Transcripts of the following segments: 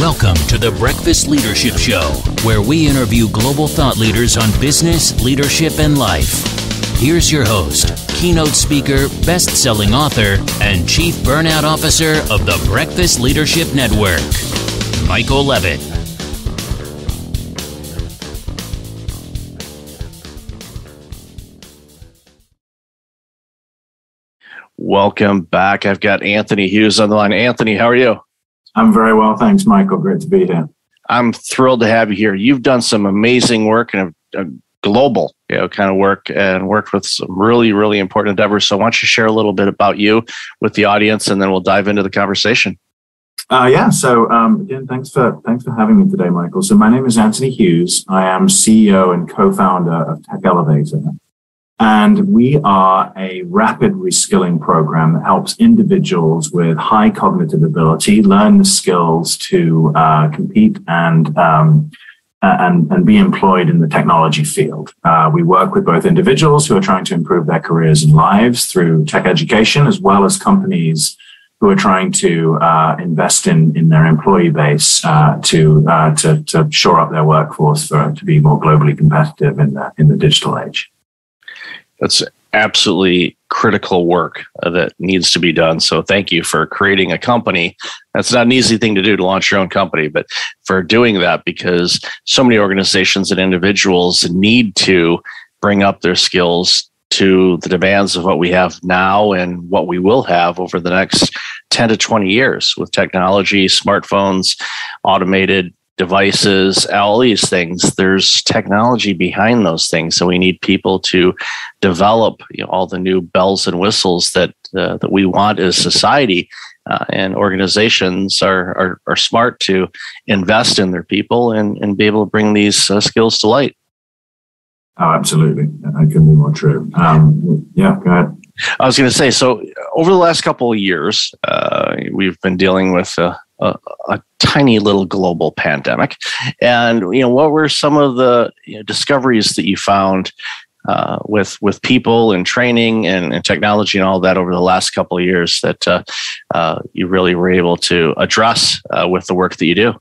Welcome to the Breakfast Leadership Show, where we interview global thought leaders on business, leadership, and life. Here's your host, keynote speaker, best selling author, and chief burnout officer of the Breakfast Leadership Network, Michael Levitt. Welcome back. I've got Anthony Hughes on the line. Anthony, how are you? I'm very well. Thanks, Michael. Great to be here. I'm thrilled to have you here. You've done some amazing work and a, a global, you know, kind of work and worked with some really, really important endeavors. So why don't you share a little bit about you with the audience and then we'll dive into the conversation. Uh, yeah. So um, again, thanks for thanks for having me today, Michael. So my name is Anthony Hughes. I am CEO and co-founder of Tech Elevator. And we are a rapid reskilling program that helps individuals with high cognitive ability learn the skills to uh, compete and, um, and, and be employed in the technology field. Uh, we work with both individuals who are trying to improve their careers and lives through tech education, as well as companies who are trying to uh, invest in in their employee base uh, to, uh, to to shore up their workforce for to be more globally competitive in the in the digital age that's absolutely critical work uh, that needs to be done. So thank you for creating a company. That's not an easy thing to do to launch your own company, but for doing that because so many organizations and individuals need to bring up their skills to the demands of what we have now and what we will have over the next 10 to 20 years with technology, smartphones, automated devices, all these things. There's technology behind those things, so we need people to develop you know, all the new bells and whistles that uh, that we want as society. Uh, and organizations are, are, are smart to invest in their people and, and be able to bring these uh, skills to light. Oh, absolutely. I couldn't be more true. Um, yeah, go ahead. I was going to say, so over the last couple of years, uh, we've been dealing with uh, a, a, tiny little global pandemic. And you know, what were some of the you know, discoveries that you found uh, with with people and training and, and, technology and all that over the last couple of years that uh, uh, you really were able to address uh, with the work that you do?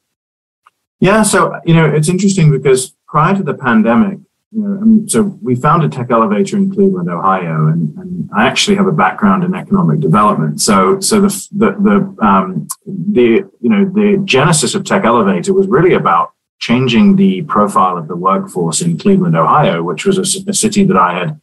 Yeah, so you know, it's interesting because prior to the pandemic, you know, um, so we founded Tech Elevator in Cleveland, Ohio, and, and, I actually have a background in economic development. So, so the the the, um, the you know the genesis of Tech Elevator was really about changing the profile of the workforce in Cleveland, Ohio, which was a, a city that I had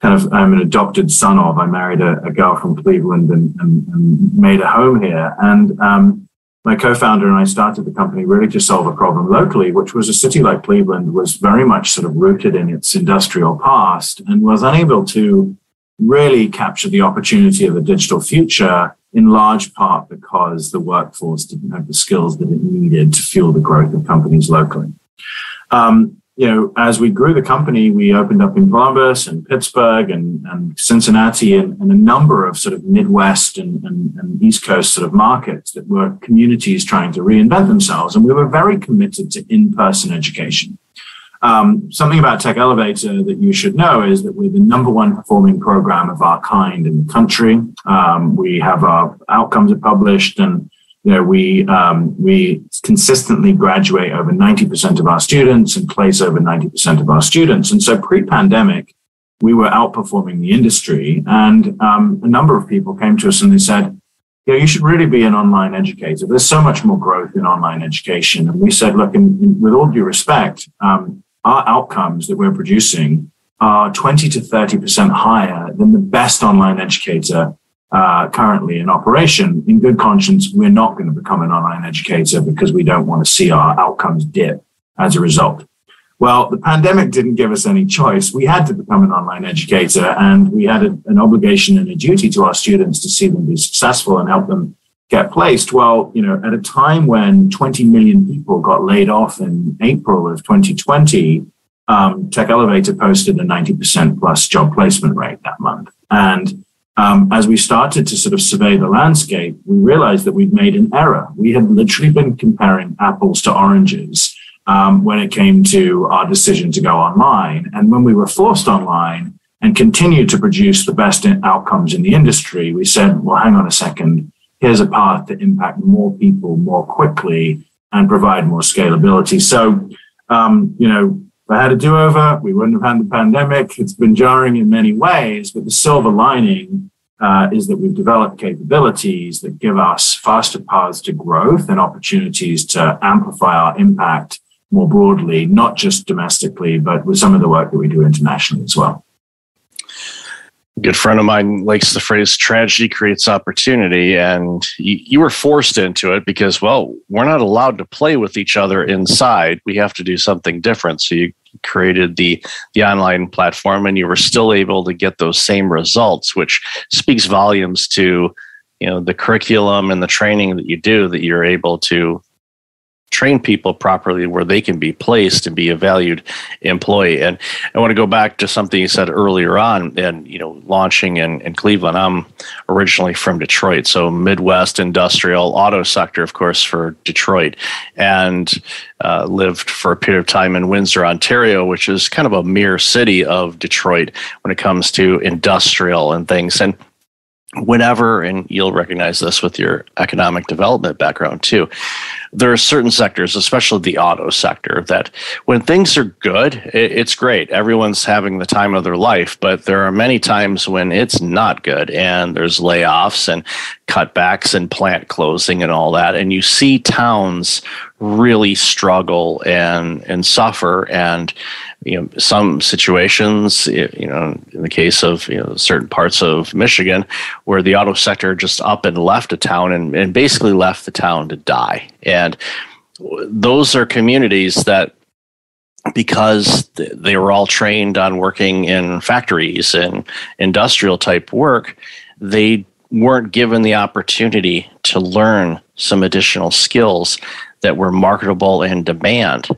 kind of I'm an adopted son of. I married a, a girl from Cleveland and, and, and, made a home here, and um, my co-founder and I started the company really to solve a problem locally, which was a city like Cleveland was very much sort of rooted in its industrial past and was unable to really capture the opportunity of a digital future in large part because the workforce didn't have the skills that it needed to fuel the growth of companies locally. Um, you know, as we grew the company, we opened up in Columbus and Pittsburgh and, and Cincinnati and, and, a number of sort of Midwest and, and, and, East Coast sort of markets that were communities trying to reinvent themselves. And we were very committed to in-person education. Um, something about Tech Elevator that you should know is that we're the number one performing program of our kind in the country. Um, we have our outcomes are published and you know, we um, we consistently graduate over 90% of our students and place over 90% of our students. And so pre-pandemic, we were outperforming the industry. And um, a number of people came to us and they said, you know, you should really be an online educator. There's so much more growth in online education. And we said, look, in, in, with all due respect, um, our outcomes that we're producing are 20 to 30% higher than the best online educator uh, currently in operation, in good conscience, we're not going to become an online educator because we don't want to see our outcomes dip as a result. Well, the pandemic didn't give us any choice. We had to become an online educator and we had a, an obligation and a duty to our students to see them be successful and help them get placed. Well, you know, at a time when 20 million people got laid off in April of 2020, um, Tech Elevator posted a 90% plus job placement rate that month. And um, as we started to sort of survey the landscape, we realized that we'd made an error. We had literally been comparing apples to oranges um, when it came to our decision to go online. And when we were forced online and continued to produce the best outcomes in the industry, we said, well, hang on a second. Here's a path to impact more people more quickly and provide more scalability. So, um, you know, if I had a do over, we wouldn't have had the pandemic. It's been jarring in many ways, but the silver lining uh, is that we've developed capabilities that give us faster paths to growth and opportunities to amplify our impact more broadly, not just domestically, but with some of the work that we do internationally as well good friend of mine likes the phrase tragedy creates opportunity and you, you, were forced into it because well we're not allowed to play with each other inside. We have to do something different. So you created the the online platform and you were still able to get those same results which speaks volumes to you know the curriculum and the training that you do that you're able to train people properly where they can be placed and be a valued employee. And I want to go back to something you said earlier on and, you know, launching in, in Cleveland. I'm originally from Detroit, so Midwest industrial auto sector, of course, for Detroit, and uh, lived for a period of time in Windsor, Ontario, which is kind of a mere city of Detroit when it comes to industrial and things. And whenever, and you'll recognize this with your economic development background too, there are certain sectors, especially the auto sector, that when things are good, it's great. Everyone's having the time of their life, but there are many times when it's not good and there's layoffs and cutbacks and plant closing and all that. And you see towns really struggle and, and suffer. And you know some situations you know in the case of you know certain parts of michigan where the auto sector just up and left a town and, and basically left the town to die. And those are communities that because they were all trained on working in factories and industrial type work they weren't given the opportunity to learn some additional skills that were marketable and demand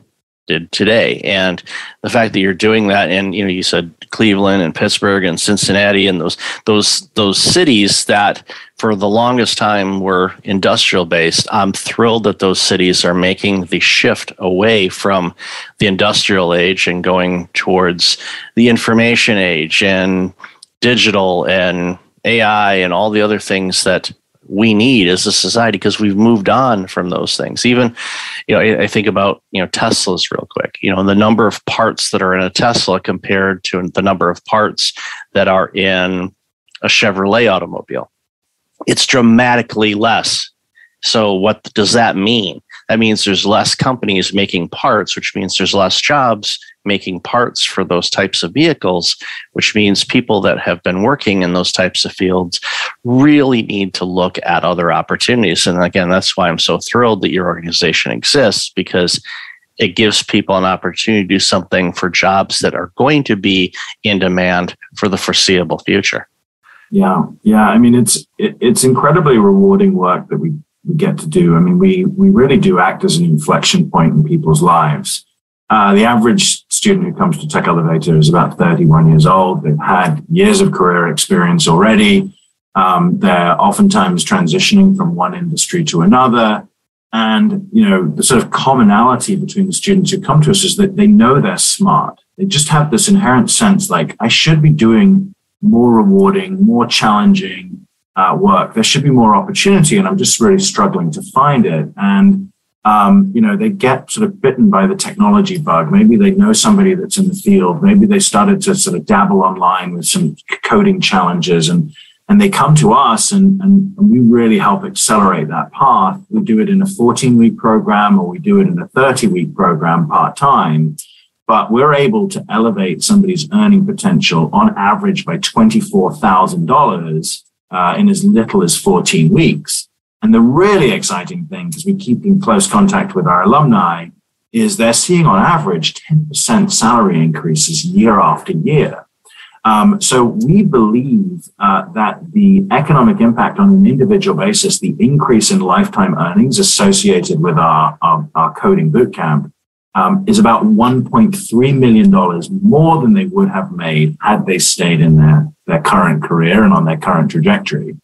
did today. And the fact that you're doing that, and you know, you said Cleveland and Pittsburgh and Cincinnati and those those those cities that for the longest time were industrial based. I'm thrilled that those cities are making the shift away from the industrial age and going towards the information age and digital and AI and all the other things that we need as a society because we've moved on from those things. Even, you know, I, I, think about, you know, Teslas real quick, you know, the number of parts that are in a Tesla compared to the number of parts that are in a Chevrolet automobile. It's dramatically less. So, what does that mean? That means there's less companies making parts, which means there's less jobs making parts for those types of vehicles, which means people that have been working in those types of fields really need to look at other opportunities. And again, that's why I'm so thrilled that your organization exists because it gives people an opportunity to do something for jobs that are going to be in demand for the foreseeable future. Yeah, yeah. I mean, it's it, it's incredibly rewarding work that we get to do. I mean, we we really do act as an inflection point in people's lives. Uh, the average student who comes to Tech Elevator is about 31 years old. They've had years of career experience already. Um, they're oftentimes transitioning from one industry to another. And, you know, the sort of commonality between the students who come to us is that they know they're smart. They just have this inherent sense like, I should be doing more rewarding, more challenging, uh, work. There should be more opportunity, and I'm just really struggling to find it. And um, you know, they get sort of bitten by the technology bug. Maybe they know somebody that's in the field. Maybe they started to sort of dabble online with some coding challenges, and and they come to us, and, and, and we really help accelerate that path. We do it in a 14 week program, or we do it in a 30 week program part time but we're able to elevate somebody's earning potential on average by $24,000 uh, in as little as 14 weeks. And the really exciting thing, because we keep in close contact with our alumni, is they're seeing on average 10% salary increases year after year. Um, so we believe uh, that the economic impact on an individual basis, the increase in lifetime earnings associated with our, our, our coding bootcamp, um, is about $1.3 million more than they would have made had they stayed in their, their current career and on their current trajectory.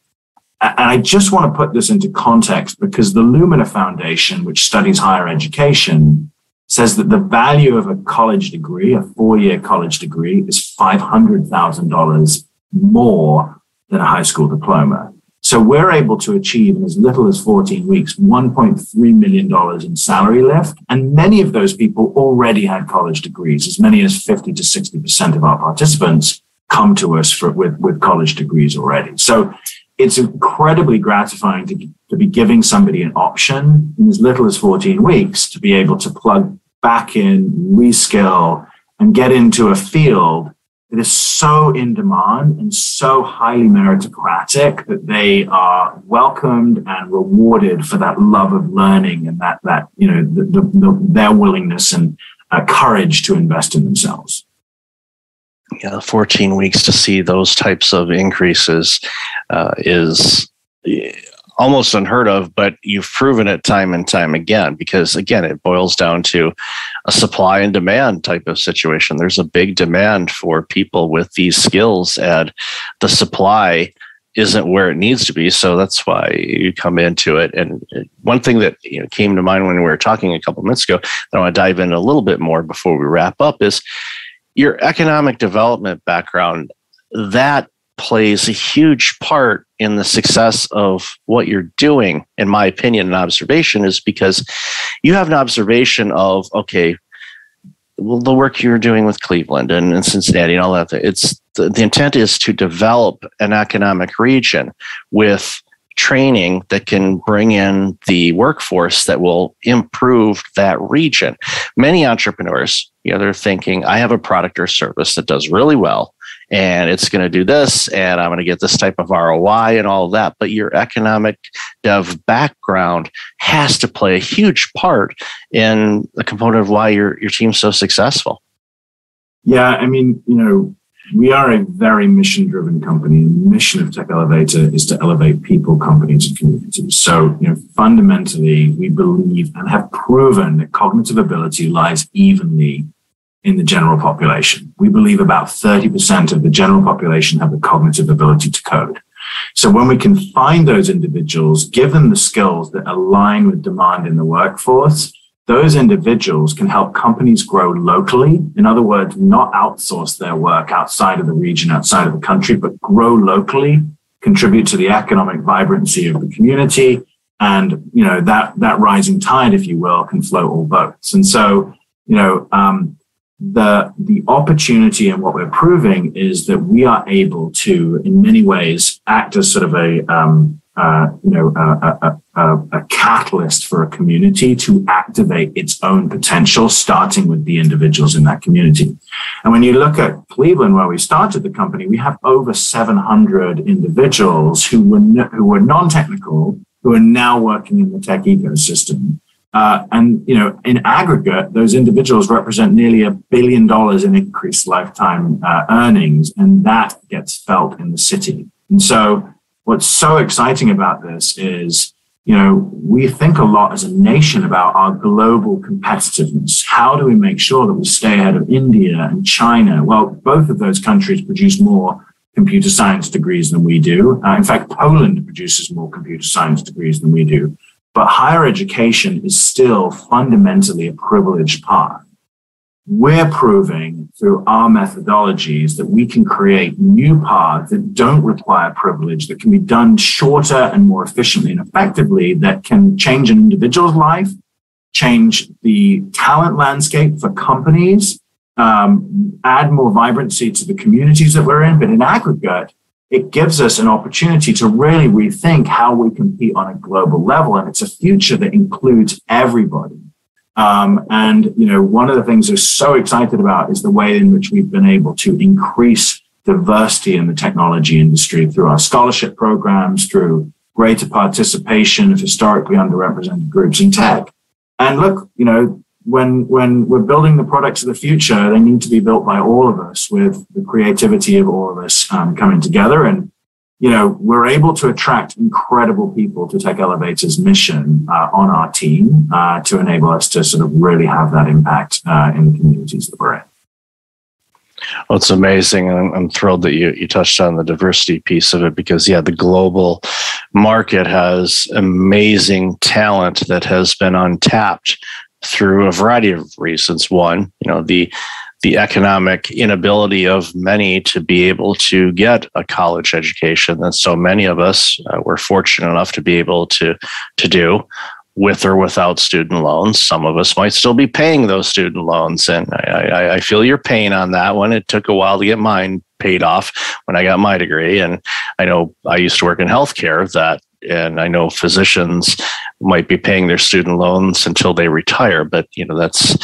And I just want to put this into context because the Lumina Foundation, which studies higher education, says that the value of a college degree, a four year college degree, is $500,000 more than a high school diploma. So we're able to achieve in as little as 14 weeks, $1.3 million in salary lift. And many of those people already had college degrees. As many as 50 to 60% of our participants come to us for, with, with college degrees already. So it's incredibly gratifying to, to be giving somebody an option in as little as 14 weeks to be able to plug back in, reskill, and get into a field that is so in demand and so highly meritocratic that they are welcomed and rewarded for that love of learning and that that you know the, the, the, their willingness and uh, courage to invest in themselves. Yeah, 14 weeks to see those types of increases uh, is almost unheard of, but you've proven it time and time again because, again, it boils down to a supply and demand type of situation. There's a big demand for people with these skills, and the supply isn't where it needs to be. So that's why you come into it. And one thing that you know, came to mind when we were talking a couple minutes ago that I want to dive in a little bit more before we wrap up is your economic development background, that plays a huge part in the success of what you're doing, in my opinion and observation, is because you have an observation of, okay, well, the work you're doing with Cleveland and, and Cincinnati and all that, it's the, the intent is to develop an economic region with training that can bring in the workforce that will improve that region. Many entrepreneurs, you know, they're thinking, I have a product or service that does really well and it's going to do this and I'm going to get this type of ROI and all that. But your economic dev background has to play a huge part in the component of why your, your team's so successful. Yeah, I mean, you know, we are a very mission driven company. The mission of Tech Elevator is to elevate people, companies, and communities. So, you know, fundamentally, we believe and have proven that cognitive ability lies evenly in the general population. We believe about 30% of the general population have the cognitive ability to code. So when we can find those individuals, given the skills that align with demand in the workforce, those individuals can help companies grow locally. In other words, not outsource their work outside of the region, outside of the country, but grow locally, contribute to the economic vibrancy of the community. And, you know, that, that rising tide, if you will, can float all boats. And so, you know, um, the, the opportunity and what we're proving is that we are able to, in many ways, act as sort of a, um, uh, you know, a, a, a, catalyst for a community to activate its own potential, starting with the individuals in that community. And when you look at Cleveland, where we started the company, we have over 700 individuals who were who were non-technical, who are now working in the tech ecosystem. Uh, and you know, in aggregate, those individuals represent nearly a billion dollars in increased lifetime uh, earnings, and that gets felt in the city. And so, what's so exciting about this is, you know, we think a lot as a nation about our global competitiveness. How do we make sure that we stay ahead of India and China? Well, both of those countries produce more computer science degrees than we do. Uh, in fact, Poland produces more computer science degrees than we do. But higher education is still fundamentally a privileged path. We're proving through our methodologies that we can create new paths that don't require privilege, that can be done shorter and more efficiently and effectively, that can change an individual's life, change the talent landscape for companies, um, add more vibrancy to the communities that we're in. But in aggregate, it gives us an opportunity to really rethink how we compete on a global level. And it's a future that includes everybody. Um, and, you know, one of the things we're so excited about is the way in which we've been able to increase diversity in the technology industry through our scholarship programs, through greater participation of historically underrepresented groups in tech. And look, you know, when when we're building the products of the future, they need to be built by all of us with the creativity of all of us um, coming together. And you know, we're able to attract incredible people to Tech Elevator's mission uh, on our team uh, to enable us to sort of really have that impact uh, in the communities that we're in. Well, it's amazing. I'm, I'm thrilled that you, you touched on the diversity piece of it because, yeah, the global market has amazing talent that has been untapped through a variety of reasons. One, you know, the the economic inability of many to be able to get a college education that so many of us uh, were fortunate enough to be able to to do with or without student loans. Some of us might still be paying those student loans, and I, I, I, feel your pain on that one. It took a while to get mine paid off when I got my degree, and I know I used to work in healthcare that. And I know physicians might be paying their student loans until they retire, but you know that's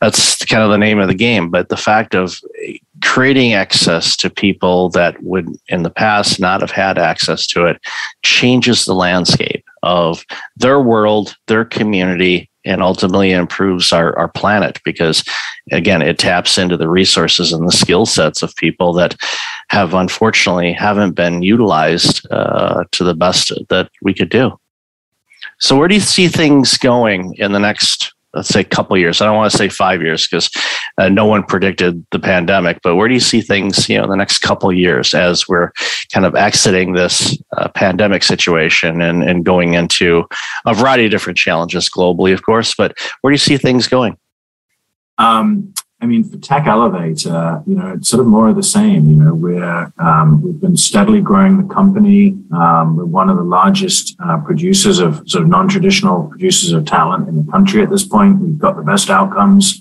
that's kind of the name of the game. But the fact of creating access to people that would in the past not have had access to it changes the landscape of their world, their community, and ultimately improves our, our planet because again it taps into the resources and the skill sets of people that have unfortunately haven't been utilized uh, to the best that we could do. So where do you see things going in the next let's say a couple years. I don't want to say five years because uh, no one predicted the pandemic. But where do you see things, you know, in the next couple years as we're kind of exiting this uh, pandemic situation and, and going into a variety of different challenges globally, of course. But where do you see things going? Um, I mean, for Tech Elevator, you know, it's sort of more of the same. You know, we're um, we've been steadily growing the company. Um, we're one of the largest uh, producers of sort of non-traditional producers of talent in the country at this point. We've got the best outcomes,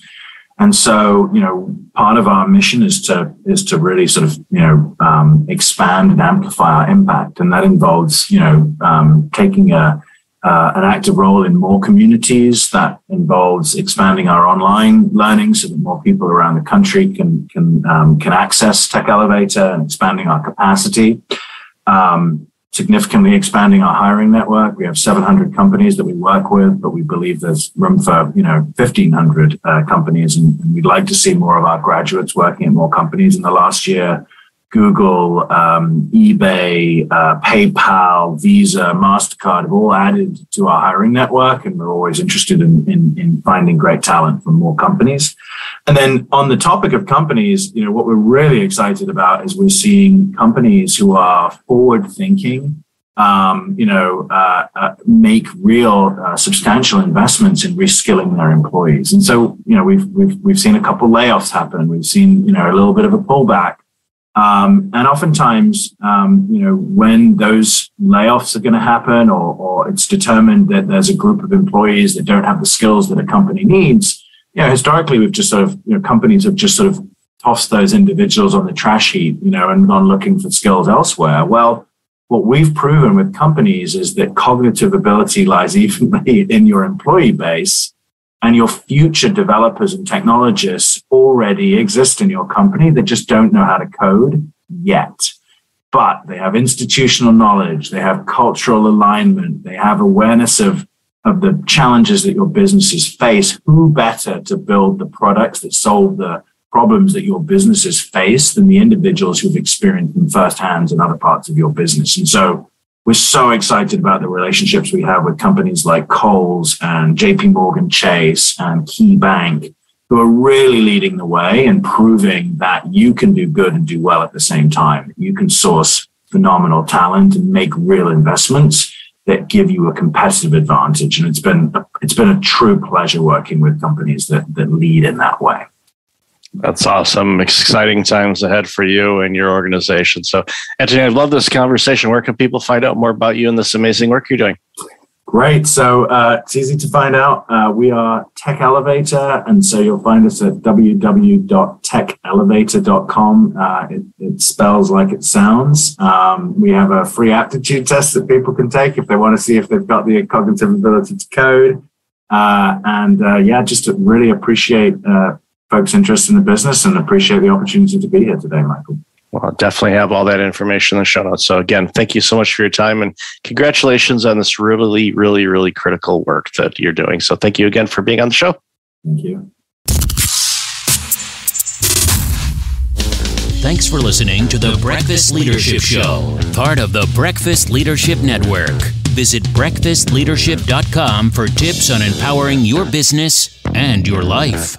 and so you know, part of our mission is to is to really sort of you know um, expand and amplify our impact, and that involves you know um, taking a uh, an active role in more communities that involves expanding our online learning so that more people around the country can can um, can access Tech Elevator and expanding our capacity. Um, significantly expanding our hiring network. We have 700 companies that we work with, but we believe there's room for you know 1,500 uh, companies, and, and we'd like to see more of our graduates working at more companies. In the last year, Google, um, eBay, uh, PayPal, Visa, MasterCard have all added to our hiring network, and we're always interested in, in, in, finding great talent from more companies. And then on the topic of companies, you know, what we're really excited about is we're seeing companies who are forward thinking, um, you know, uh, uh, make real uh, substantial investments in reskilling their employees. And so, you know, we've, we've, we've seen a couple layoffs happen. We've seen, you know, a little bit of a pullback um, and oftentimes, um, you know, when those layoffs are going to happen, or, or it's determined that there's a group of employees that don't have the skills that a company needs, you know, historically we've just sort of, you know, companies have just sort of tossed those individuals on the trash heap, you know, and gone looking for skills elsewhere. Well, what we've proven with companies is that cognitive ability lies evenly in your employee base and your future developers and technologists already exist in your company. They just don't know how to code yet. But they have institutional knowledge, they have cultural alignment, they have awareness of, of the challenges that your businesses face. Who better to build the products that solve the problems that your businesses face than the individuals who've experienced them firsthand in other parts of your business? And so we're so excited about the relationships we have with companies like Kohl's and JP Morgan Chase and Key Bank, who are really leading the way and proving that you can do good and do well at the same time. You can source phenomenal talent and make real investments that give you a competitive advantage. And it's been it's been a true pleasure working with companies that that lead in that way. That's awesome. Exciting times ahead for you and your organization. So, Anthony, I love this conversation. Where can people find out more about you and this amazing work you're doing? Great. So uh, it's easy to find out. Uh, we are Tech Elevator. And so you'll find us at www.techelevator.com. Uh, it, it, spells like it sounds. Um, we have a free aptitude test that people can take if they want to see if they've got the cognitive ability to code. Uh, and uh, yeah, just really appreciate uh, folks' interest in the business and appreciate the opportunity to be here today, Michael. Well, I'll definitely have all that information in the show notes. So again, thank you so much for your time and congratulations on this really, really, really critical work that you're doing. So thank you again for being on the show. Thank you. Thanks for listening to the Breakfast Leadership Show, part of the Breakfast Leadership Network. Visit breakfastleadership.com for tips on empowering your business and your life.